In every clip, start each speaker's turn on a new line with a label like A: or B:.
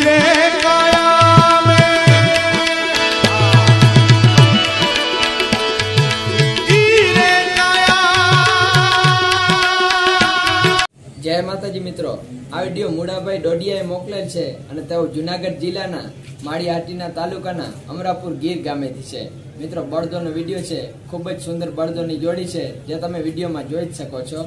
A: જય માતાજી મિત્રો, આ વીડિયો મુડાભાઈ ડોડિયાએ મોકલેલ છે અને તેઓ જુનાગઢ જિલ્લાના માળીહાટીના તાલુકાના અમરાપુર ગીર ગામેથી છે. મિત્રો, બળદોનો વીડિયો છે, ખૂબ જ સુંદર બળદોની જોડી છે, જે તમે વિડીયોમાં જોઈ જ શકો છો.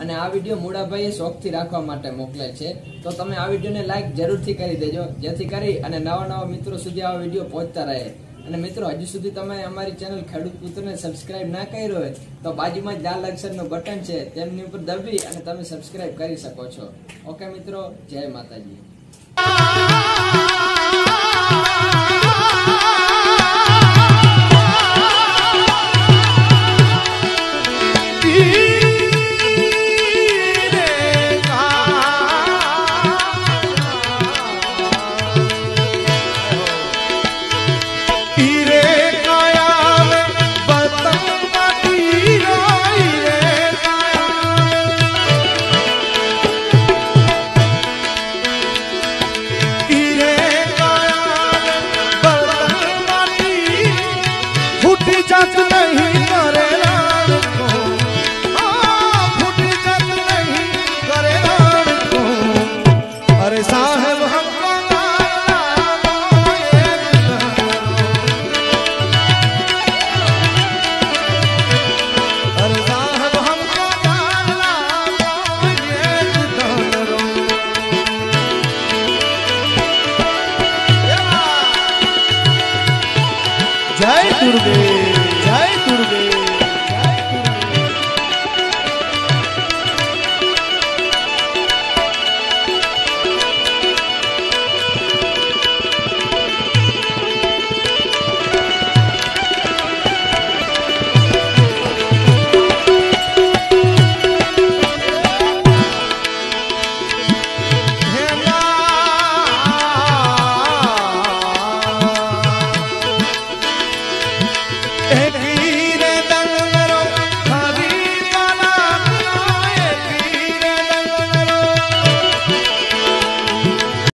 A: અને આ વીડિયો મૂળાભાઈએ શોખથી રાખવા માટે મોકલે છે. તો તમે આ વિડીયોને લાઈક જરૂરથી કરી દેજો. જેથી કરી અને નવા નવા મિત્રો સુધી આ વીડિયો પહોંચતા રહે. અને મિત્રો, હજુ સુધી તમે અમારી ચેનલ ખેડૂત પુત્રને સબસ્ક્રાઇબ ના કર્યો હોય, તો બાજુમાં જ લાલ અક્ષરનું બટન છે, તેમની ઉપર દબી અને તમે સબસ્ક્રાઇબ કરી શકો છો. ઓકે મિત્રો, જય માતાજી.
B: जय दुर्गे